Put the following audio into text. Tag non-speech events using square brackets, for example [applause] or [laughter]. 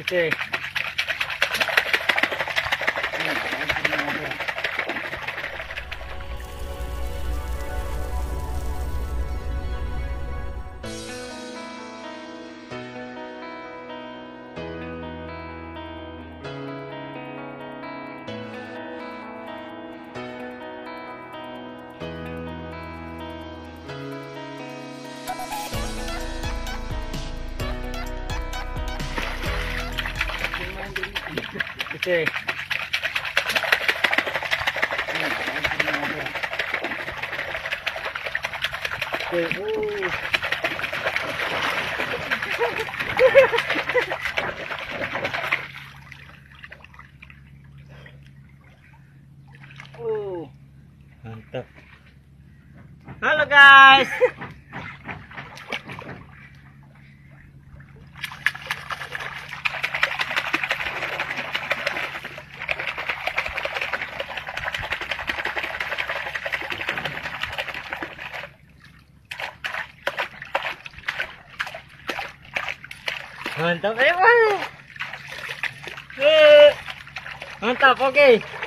Oke. Oke. Oke. Mantap. Halo guys. [laughs] Mantap. Eh. Eh. Mantap, oke.